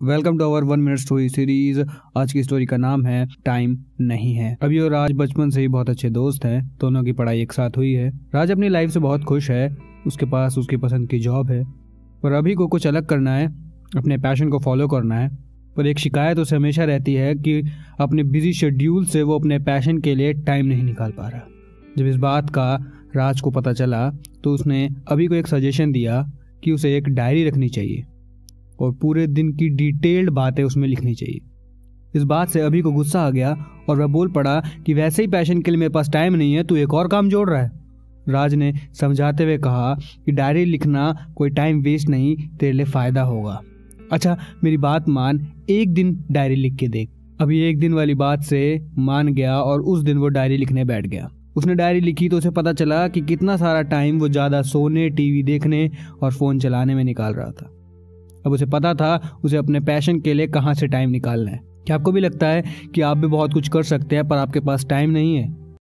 Welcome to our one minute story series आज की story का नाम है टाइम नहीं है। अभी और राज बचपन से ही बहुत अच्छे दोस्त हैं, दोनों की पढ़ाई एक साथ हुई है। राज अपनी लाइफ से बहुत खुश है, उसके पास उसकी पसंद की जॉब है। पर अभी को कुछ अलग करना है, अपने पैशन को फॉलो करना है। पर एक शिकायत उसे हमेशा रहती है कि अपने बिज़ी शेड्यूल से वो अपने पैशन के लिए टाइम नहीं निकाल पा रहा। जब इस बात का राज को पता चला तो उसने अभी को एक सजेशन दिया कि उसे एक डायरी रखनी चाहिए। और पूरे दिन की डिटेल्ड बातें उसमें लिखनी चाहिए। इस बात से अभी को गुस्सा आ गया और वह बोल पड़ा कि वैसे ही पैशन के लिए मेरे पास टाइम नहीं है, तू एक और काम जोड़ रहा है। राज ने समझाते हुए कहा कि डायरी लिखना कोई टाइम वेस्ट नहीं, तेरे लिए फ़ायदा होगा। अच्छा मेरी बात मान, एक दिन डायरी लिख के देख। अभी एक दिन वाली बात से मान गया और उस दिन वो डायरी लिखने बैठ गया। उसने डायरी लिखी तो उसे पता चला कि कितना सारा टाइम वो ज़्यादा सोने, टीवी देखने और फ़ोन चलाने में निकाल रहा था। अब उसे पता था उसे अपने पैशन के लिए कहाँ से टाइम निकालना है। क्या आपको भी लगता है कि आप भी बहुत कुछ कर सकते हैं, पर आपके पास टाइम नहीं है?